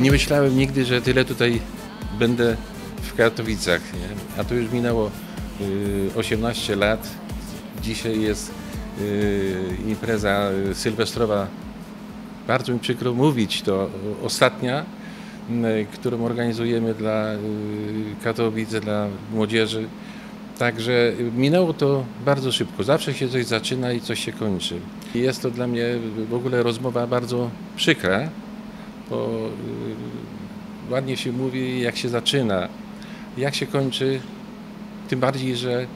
Nie myślałem nigdy, że tyle tutaj będę w Katowicach, nie? a to już minęło y, 18 lat. Dzisiaj jest y, impreza sylwestrowa. Bardzo mi przykro mówić, to ostatnia, m, którą organizujemy dla y, Katowic, dla młodzieży. Także minęło to bardzo szybko. Zawsze się coś zaczyna i coś się kończy. Jest to dla mnie w ogóle rozmowa bardzo przykra, bo y, ładnie się mówi, jak się zaczyna, jak się kończy, tym bardziej, że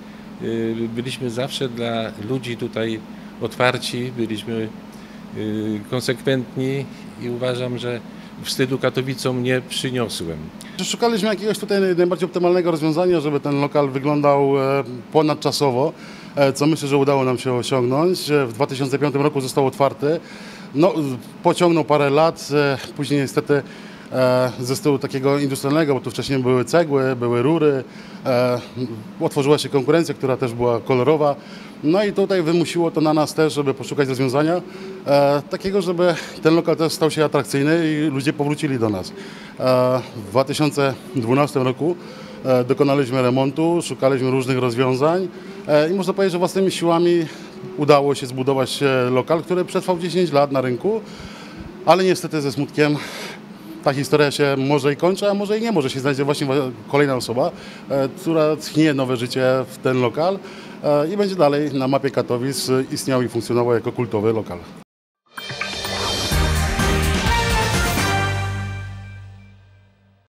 y, byliśmy zawsze dla ludzi tutaj otwarci, byliśmy y, konsekwentni i uważam, że wstydu Katowicom nie przyniosłem. Szukaliśmy jakiegoś tutaj najbardziej optymalnego rozwiązania, żeby ten lokal wyglądał e, ponadczasowo, e, co myślę, że udało nam się osiągnąć. E, W 2005 roku został otwarty. No, pociągnął parę lat, e, później niestety e, ze stylu takiego industrialnego, bo tu wcześniej były cegły, były rury, e, otworzyła się konkurencja, która też była kolorowa. No i tutaj wymusiło to na nas też, żeby poszukać rozwiązania takiego, żeby ten lokal też stał się atrakcyjny i ludzie powrócili do nas. W 2012 roku dokonaliśmy remontu, szukaliśmy różnych rozwiązań i można powiedzieć, że własnymi siłami udało się zbudować e, lokal, który przetrwał 10 lat na rynku, ale niestety ze smutkiem ta historia się może i kończy, a może i nie, może się znajdzie właśnie kolejna osoba, e, która tchnie nowe życie w ten lokal e, i będzie dalej na mapie Katowic istniał i funkcjonował jako kultowy lokal.